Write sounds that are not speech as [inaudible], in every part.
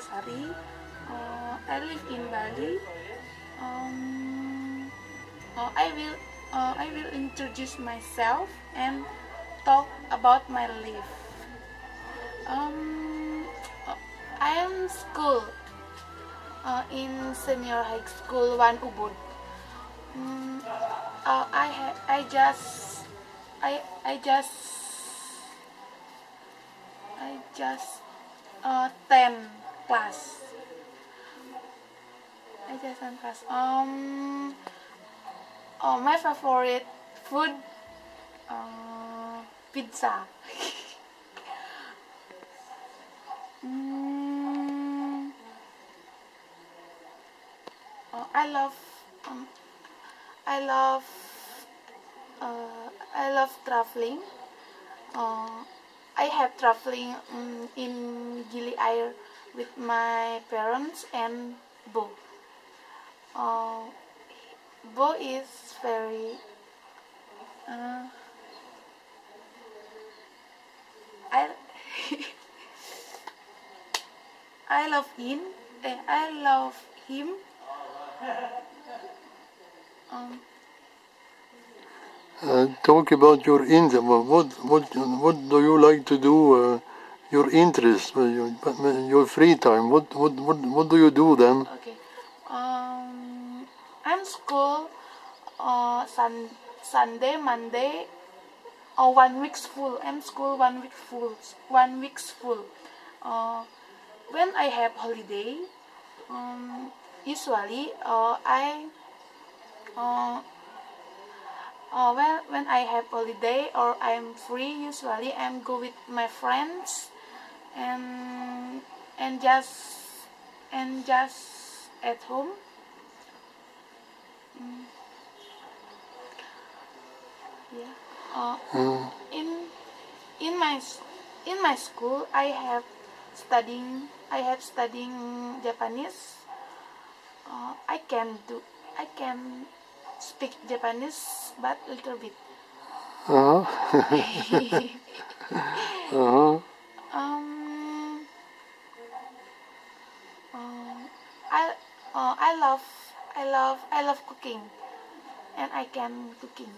Puspasari. Uh, I live in Bali. Um, uh, I will uh, I will introduce myself and talk about my life. Um, uh, I am school uh, in senior high school One Ubud. Uh, I I just I I just I just uh, 10 class. I just 10 class. Um, oh, my favorite food uh, pizza. [laughs] mm, oh, I love um, I love uh, I love traveling. Uh, I have traveling um, in Gili Air with my parents and Bo. Uh, Bo is very. Uh, I [laughs] I love him. Eh, I love him. Um, Uh, talk about your interest. What what what do you like to do? Your interest, your, your free time. What what what what do you do then? Okay. Um, I'm school uh, sun, Sunday, Monday, or one week's full. I'm school one week full. One week's full. Uh, when I have holiday, um, usually uh, I uh, uh, when when I have holiday or I'm free, usually I'm go with my friends and and just and just at home. Mm. Yeah. Uh, Uh, in in my in my school, I have studying. I have studying Japanese. Uh, I can do. I can speak Japanese, but little bit. uh-huh. [laughs] [laughs] uh-huh. um, um, I uh, I love I love I love cooking, and I can cooking.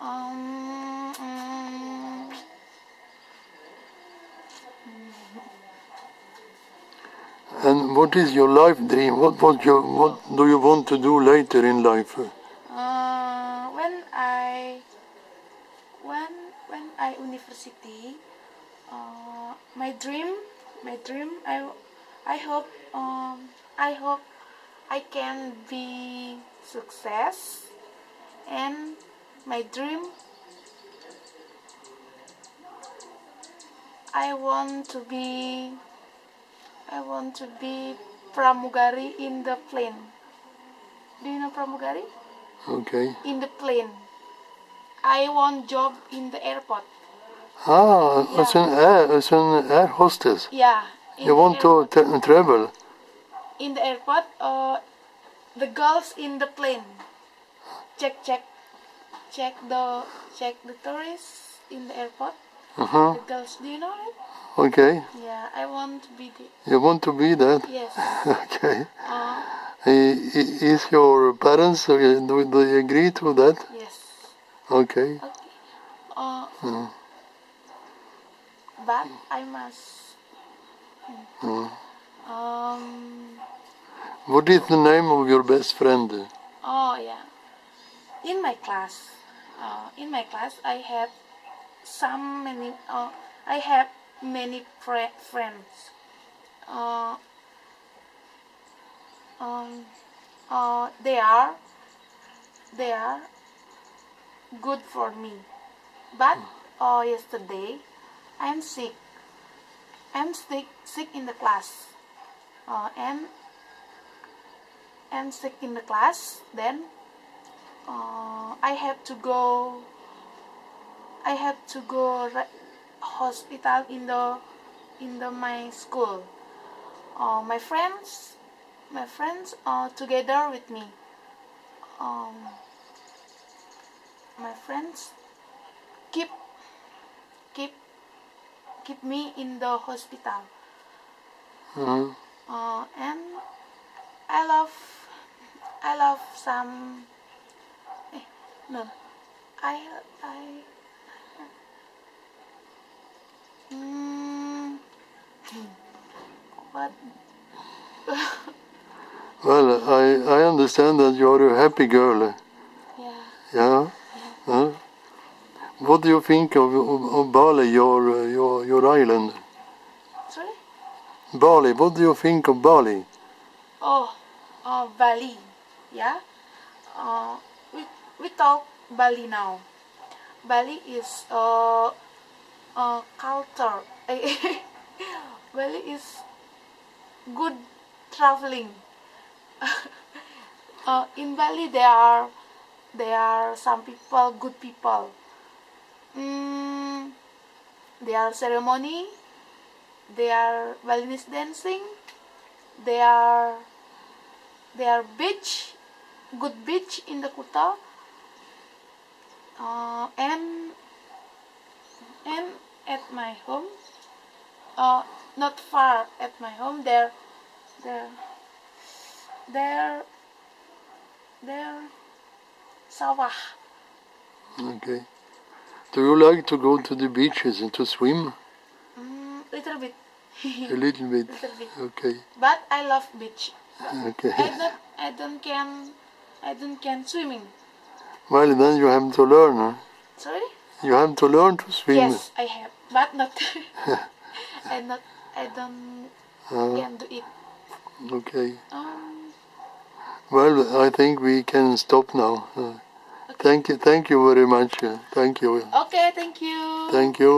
Um, mm, And what is your life dream? What what you what do you want to do later in life? uh, when I when when I university, uh, my dream my dream I I hope um, I hope I can be success and my dream I want to be I want to be pramugari in the plane. Do you know pramugari? Okay. In the plane. I want job in the airport. Ah, as an air as an air hostess. Yeah. You want to airport. t- travel? In the airport or the girls in the plane check check check the check the tourists in the airport Uh-huh. the girls do you know it Okay. yeah i want to be the You want to be that? yes [laughs] Okay. uh, Is your parents uh, do do they agree to that? yes Okay. okay uh, Mm. but i must Mm. Um What is the name of your best friend? Oh yeah. In my class, uh, in my class, I have some many. Uh, I have many fri friends. Uh, um, uh, they are, they are good for me. But uh, yesterday, I'm sick. I'm sick, sick in the class, uh, and I'm sick in the class. Then uh, I have to go. I have to go hospital in the in the my school. Uh, my friends, my friends are together with me. Um, my friends keep keep keep me in the hospital. Uh-huh. Uh, and I love I love some eh, no I I mm, what [laughs] Well, I, I understand that you're a happy girl. yeah Yeah? Huh? What do you think of, of, of Bali, your, your, your island? Bali, what do you think of Bali? oh uh, Bali yeah? Uh, we we talk Bali now. Bali is uh, uh culture. [laughs] Bali is good traveling. [laughs] Uh, in Bali there are there are some people good people. Mm, there are ceremony they are Balinese dancing they are they are beach good beach in the Kuta uh, and and at my home uh, not far at my home there there there there sawah Okay. Do you like to go to the beaches and to swim? Little bit A little bit. [laughs] little bit Okay. but I love beach Okay. I don't I don't can I don't can swimming Well, then you have to learn. Huh? sorry You have to learn to swim. yes I have but not [laughs] [laughs] I not I don't Uh, can do it okay. um Well, I think we can stop now. Uh, thank you. Thank you very much. Uh, thank you. okay thank you Thank you.